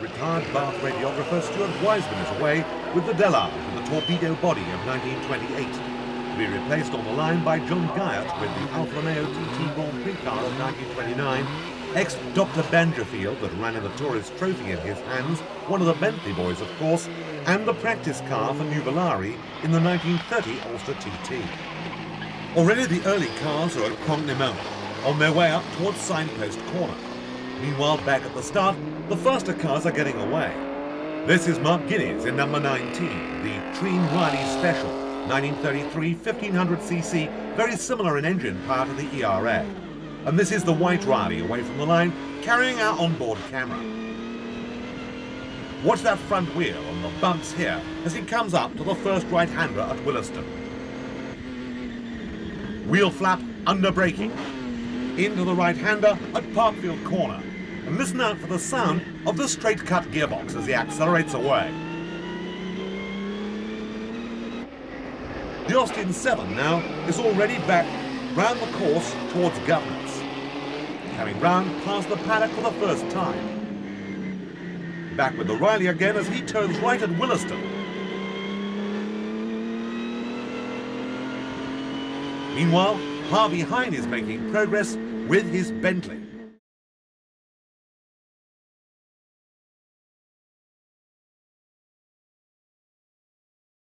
retired Bath radiographer Stuart Wiseman is away with the Dellard and the torpedo body of 1928, to be replaced on the line by John Guyatt with the Alfa Romeo TT Prix car of 1929, ex-Dr. Benjafield that ran in the Tourist Trophy in his hands, one of the Bentley boys of course, and the practice car for Nuvolari in the 1930 Ulster TT. Already the early cars are at Crockney on their way up towards Signpost Corner. Meanwhile, back at the start, the faster cars are getting away. This is Mark Guinness in number 19, the Treen Riley Special, 1933 1500cc, very similar in engine power to the ERA. And this is the White Riley away from the line, carrying our onboard camera. Watch that front wheel on the bumps here as he comes up to the first right-hander at Willaston. Wheel flap under braking. Into the right-hander at Parkfield Corner. And listen out for the sound of the straight-cut gearbox as he accelerates away. The Austin 7 now is already back round the course towards Governors. Coming round past the paddock for the first time. Back with the Riley again as he turns right at Willaston. Meanwhile, Harvey Hine is making progress with his Bentley.